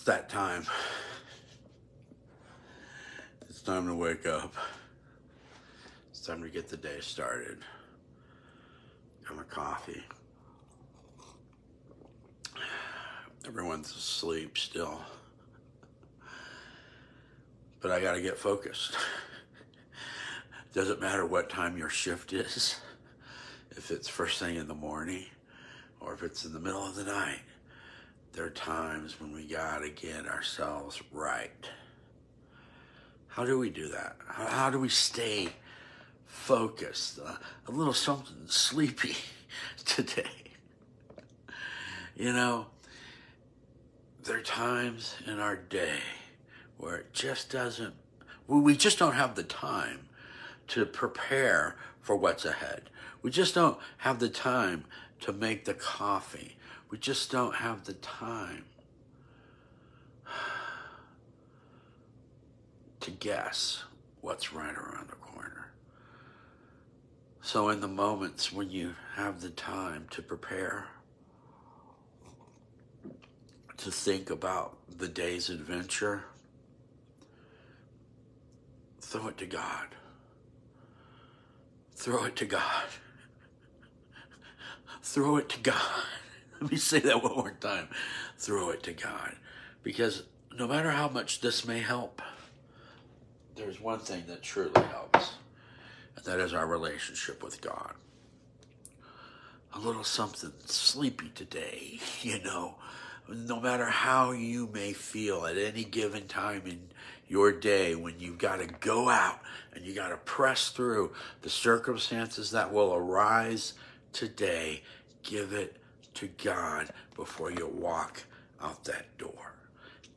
It's that time. It's time to wake up. It's time to get the day started. Have a coffee. Everyone's asleep still. But I got to get focused. Doesn't matter what time your shift is, if it's first thing in the morning or if it's in the middle of the night. There are times when we got to get ourselves right. How do we do that? How, how do we stay focused? Uh, a little something sleepy today. You know, there are times in our day where it just doesn't, we just don't have the time to prepare for what's ahead. We just don't have the time to make the coffee. We just don't have the time to guess what's right around the corner. So, in the moments when you have the time to prepare, to think about the day's adventure, throw it to God. Throw it to God. Throw it to God. Let me say that one more time. Throw it to God. Because no matter how much this may help, there's one thing that truly helps, and that is our relationship with God. A little something sleepy today, you know, no matter how you may feel at any given time in your day when you've got to go out and you got to press through the circumstances that will arise today, give it to God before you walk out that door.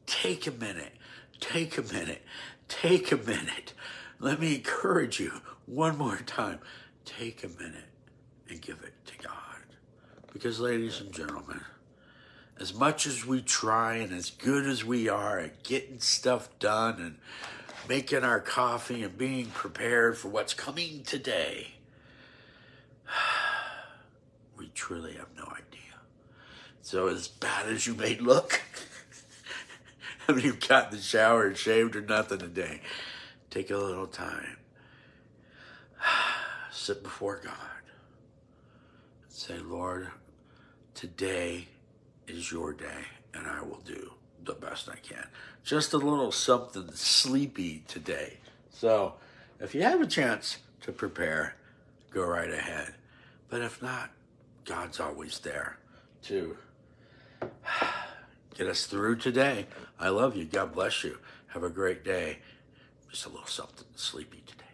Take a minute. Take a minute. Take a minute. Let me encourage you one more time. Take a minute and give it to God. Because, ladies and gentlemen, as much as we try and as good as we are at getting stuff done and making our coffee and being prepared for what's coming today, we truly have no idea. So, as bad as you may look, I mean, you've got the shower and shaved or nothing today, take a little time. Sit before God and say, Lord, today is your day, and I will do the best I can. Just a little something sleepy today. So, if you have a chance to prepare, go right ahead. But if not, God's always there to get us through today. I love you. God bless you. Have a great day. Just a little something sleepy today.